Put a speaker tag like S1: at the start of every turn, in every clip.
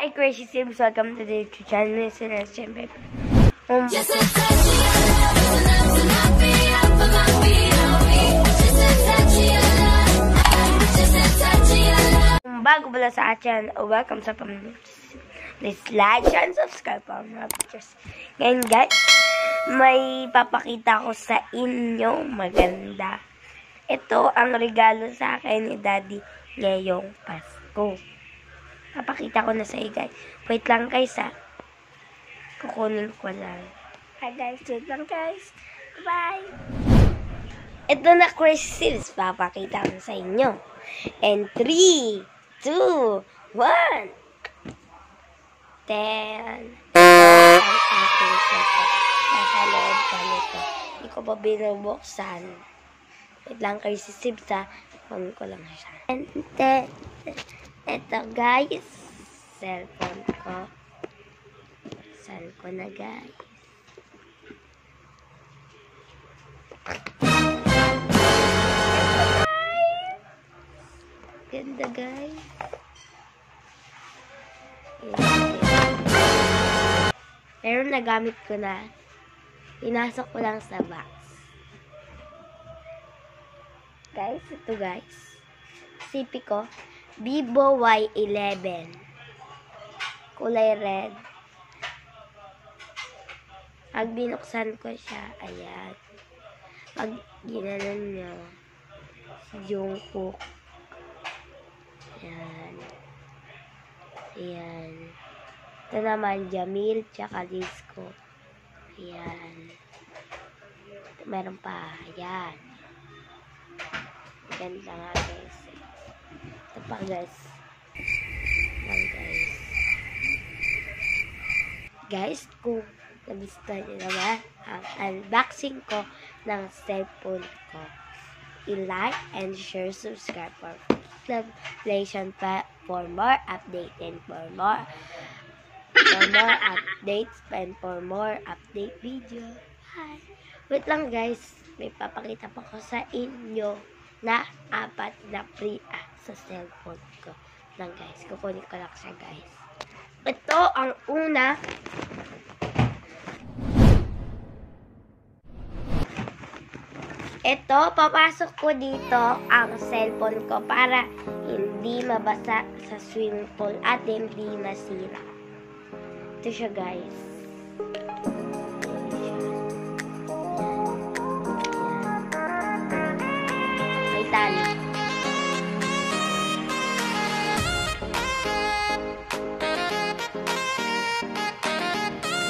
S1: Hi, Crazy Sims. Welcome to the YouTube channel. Sila, siyempre. Um, Kung bago pala sa atin, oh, welcome sa pamilya. Please like and subscribe pa mga pictures. Ngayon guys, may papakita ko sa inyo maganda. Ito ang regalo sa akin ni Daddy ngayong Pasko. Papakita ko na sa iyo guys. Wait lang guys ha. Kukunin ko lang. Hi guys, wait lang guys. Bye! Ito na Christmas. Papakita ko sa inyo. And 3, 2, 1. Ten. Ang aking soko. Nasa loob pa nito. Hindi ko pa binubuksan. Wait lang si Sibs ha. Kunin ko lang siya. And then, ito guys. Cellphone ko. Saan ko na guys. Ganda guys. Pero nagamit ko na. Inasok ko lang sa box. Guys, ito guys. CP ko. Vivo Y11. Kulay red. Pag binuksan ko siya, ayan. Pag ginanon nyo, si Jungkook. Ayan. Ayan. Ito naman, Jamil, tsaka Disco. Ayan. Meron pa. Ayan. Ganda nga, guys. Ito pa, guys. Ayan, guys. Guys, kung nagustuhan nyo naman ang unboxing ko ng cellphone ko, i-like and share, subscribe for pa for more update and for more for more updates and for more update video. Hi. Wait lang guys, may papakita pa ko sa inyo na apat na free app sa cellphone ko. Lang guys, kukunin ko lang siya guys. Ito ang una. Ito, papasok ko dito ang cellphone ko para hindi mabasa sa swimming pool at hindi masira. Ito siya guys.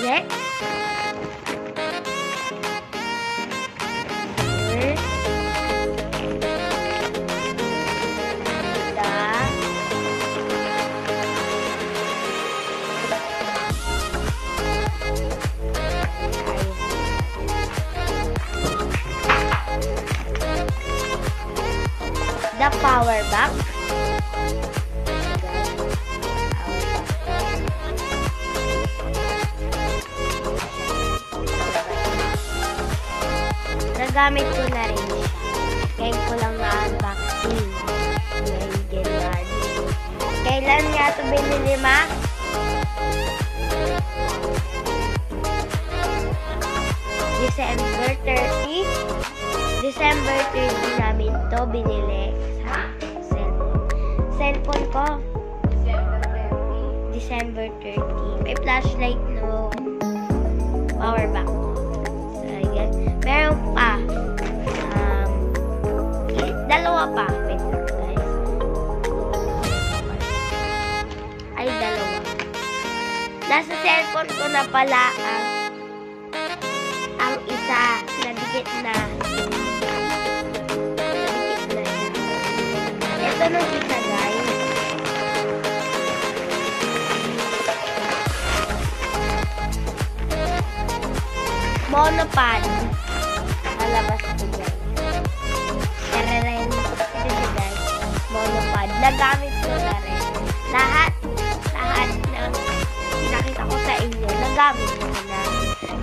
S1: Next. the power bank. Nagamit ko na rin siya. Ngayon ko lang na-unboxing. Ngayon January. Kailan nga ito binili, ma? December 30. December 30 namin to binili sa cellphone. Cellphone ko, December 30. May flashlight no power bank. Dalawa pa. Wait lang, guys. Ay, dalawa. Nasa cellphone ko na pala ang ang isa na dikit na Ito nung isa, guys. Monopod. Malabas Nagamit ko na rin. Lahat, lahat ng nakita ko sa inyo, nagamit ko na.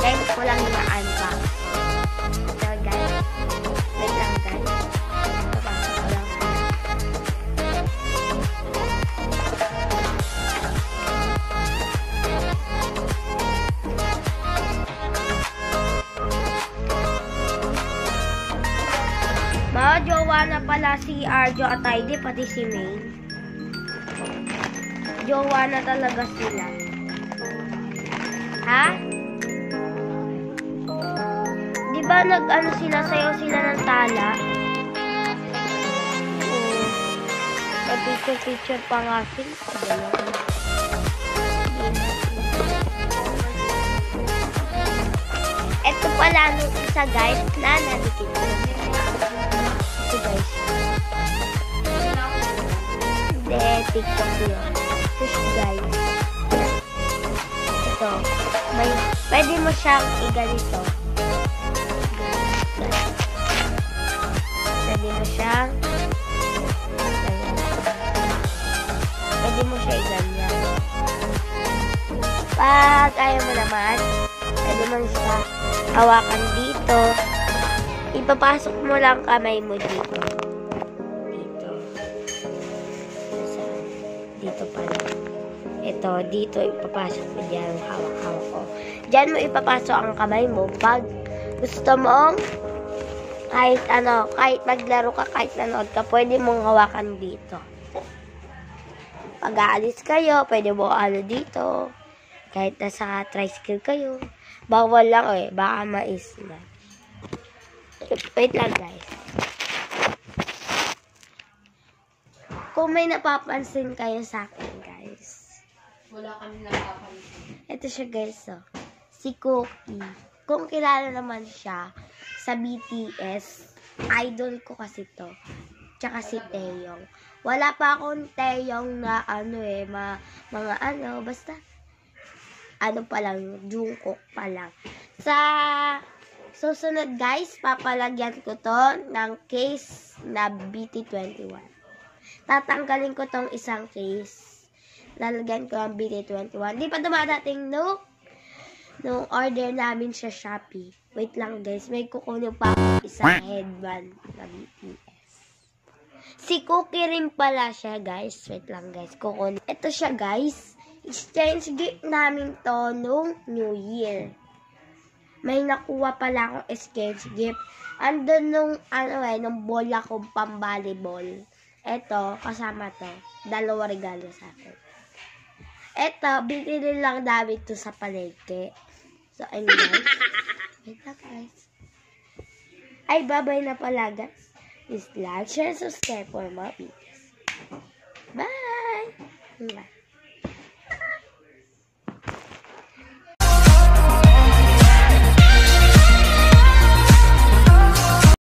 S1: Ngayon ko lang na-unbox. Jowa na pala si Arjo at Heidi, pati si May. Jowa na talaga sila. Ha? Di ba nag-ano sila, sayaw sila ng tala? Oo. Picture-picture pa nga sila. Ito pala nung isa guys na nadikit Ito guys. Hindi, TikTok yun. Push guys. Ito. May, pwede mo siyang iganito. Pwede mo siyang. Pwede mo siya iganyan. Pag ayaw mo naman, pwede mo siya hawakan dito. Ipapasok mo lang kamay mo dito. Dito. Saan? Dito pala. Ito, dito ipapasok mo dyan ang hawak-hawak ko. Diyan mo ipapasok ang kamay mo pag gusto mong kahit ano, kahit maglaro ka, kahit nanood ka, pwede mong hawakan dito. Pag aalis kayo, pwede mo ano dito. Kahit nasa tricycle kayo. Bawal lang eh, baka maisla. Wait lang guys. Kung may napapansin kayo sa akin guys.
S2: Wala kami napapansin.
S1: Ito siya guys oh. Si Cookie. Kung kilala naman siya sa BTS, idol ko kasi to. Tsaka si Taeyong. Wala pa akong Taeyong na ano eh, ma, mga ano, basta ano pa lang, Jungkook pa lang. Sa susunod guys, papalagyan ko to ng case na BT21. Tatanggalin ko tong isang case. Lalagyan ko ang BT21. Di pa dumadating no? Nung order namin sa Shopee. Wait lang guys, may kukunin pa ako isang headband na BTS. Si Cookie rin pala siya guys. Wait lang guys, kukunin. Ito siya guys. Exchange gift namin to nung New Year. May nakuha pala akong exchange gift. Andun nung, ano eh, nung bola ko pang volleyball. Eto, kasama to. Dalawa regalo sa akin. Eto, binili lang namin to sa palengke. So, guys. Wait lang guys. Ay, babay na pala guys. Please like, share, subscribe for more videos. Bye! Bye.